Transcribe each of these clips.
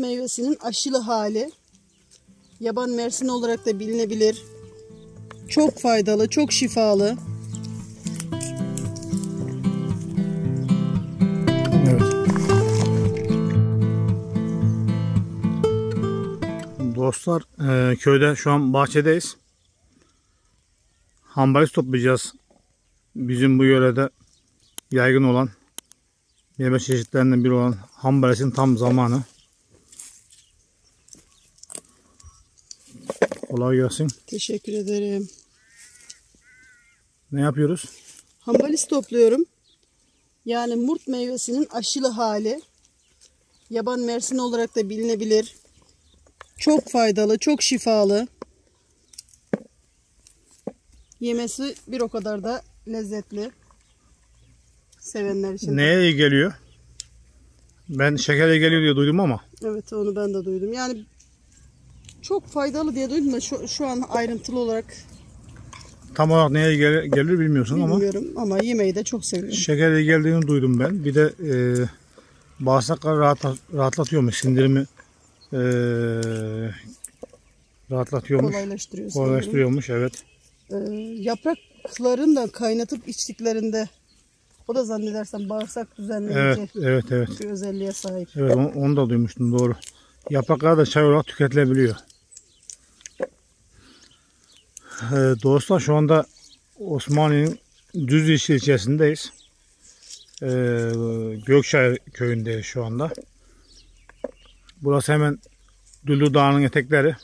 meyvesinin aşılı hali. Yaban mersini olarak da bilinebilir. Çok faydalı, çok şifalı. Evet. Dostlar e, köyde şu an bahçedeyiz. Hambalis toplayacağız. Bizim bu yörede yaygın olan meyve çeşitlerinden biri olan hambalisin tam zamanı. Kolay gelsin. Teşekkür ederim. Ne yapıyoruz? Hambalis topluyorum. Yani murt meyvesinin aşılı hali. Yaban mersini olarak da bilinebilir. Çok faydalı, çok şifalı. Yemesi bir o kadar da lezzetli. Sevenler için. Neye iyi geliyor? Ben şekerle geliyor diye duydum ama. Evet onu ben de duydum. Yani çok faydalı diye duydum da şu, şu an ayrıntılı olarak Tam olarak neye gel- gelir bilmiyorsun ama. bilmiyorum ama yemeği de çok seviyorum. Şekerle geldiğini duydum ben. Bir de e, bağırsakları rahat, rahatlatıyormuş. Sindirimi e, rahatlatıyormuş. Kolaylaştırıyor. sanırım. Kolaylaştırıyormuş evet. Ee, yapraklarını da kaynatıp içtiklerinde o da zannedersem bağırsak düzenleyici Evet, evet, evet. bir özelliğe sahip. Evet onu, onu da duymuştum doğru. Yapraklar da çay olarak tüketilebiliyor. Ee, dostlar şu anda Osmaniye'nin Düzyeşil ilçesindeyiz. Ee, Gökçay köyündeyiz şu anda. Burası hemen Düllü Dağı'nın etekleri.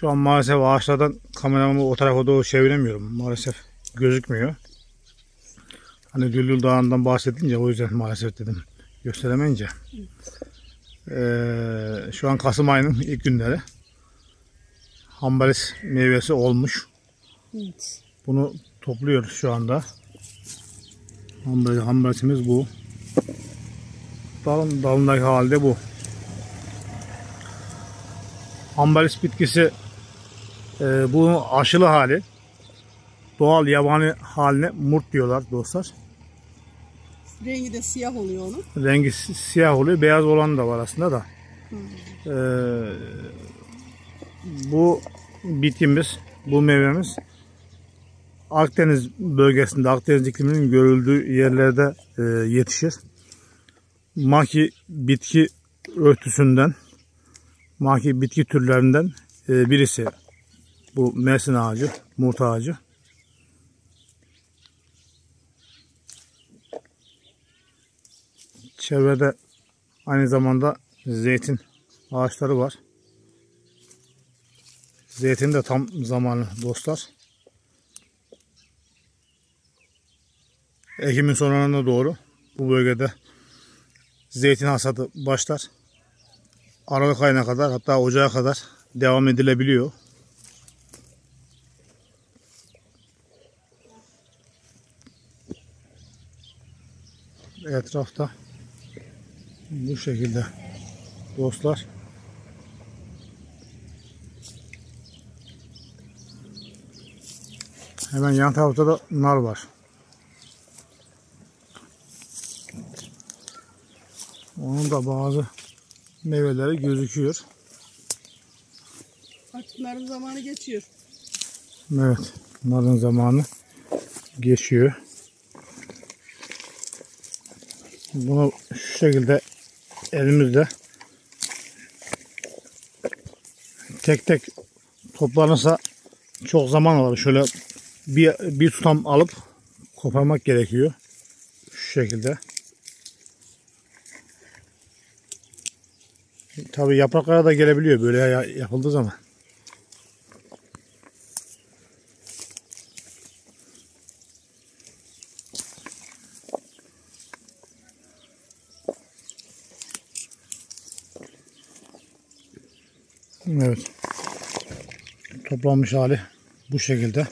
Şu an maalesef ağaçlardan kameramı o tarafa doğru çeviremiyorum. Maalesef gözükmüyor. Hani Düllü Dağı'ndan bahsedince o yüzden maalesef dedim gösteremeyince. Ee, şu an Kasım ayının ilk günleri. Hambalis meyvesi olmuş. Evet. Bunu topluyoruz şu anda. Hambalis, hambalisimiz bu. Dalın, dalındaki halde bu. Hambalis bitkisi e, bu aşılı hali. Doğal yabani haline murt diyorlar dostlar. Rengi de siyah oluyor onun. Rengi si- siyah oluyor. Beyaz olan da var aslında da. Ee, bu bitkimiz, bu meyvemiz Akdeniz bölgesinde, Akdeniz ikliminin görüldüğü yerlerde e, yetişir. Maki bitki örtüsünden, maki bitki türlerinden e, birisi bu mersin ağacı, murt ağacı. Çevrede aynı zamanda zeytin ağaçları var. Zeytin de tam zamanı dostlar. Ekimin sonlarına doğru bu bölgede zeytin hasadı başlar. Aralık ayına kadar hatta ocağa kadar devam edilebiliyor. Etrafta bu şekilde dostlar. Hemen yan tarafta da nar var. Onun da bazı meyveleri gözüküyor. Artık narın zamanı geçiyor. Evet, narın zamanı geçiyor. Bunu şu şekilde elimizde tek tek toplanırsa çok zaman alır. Şöyle bir, bir tutam alıp koparmak gerekiyor. Şu şekilde. Tabi yapraklara da gelebiliyor böyle ya- yapıldığı zaman. Evet. Toplanmış hali bu şekilde.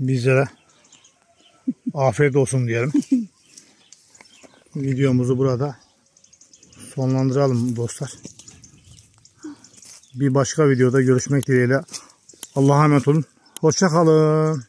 Bizlere afiyet olsun diyelim. Videomuzu burada sonlandıralım dostlar. Bir başka videoda görüşmek dileğiyle. Allah'a emanet olun. Hoşça kalın.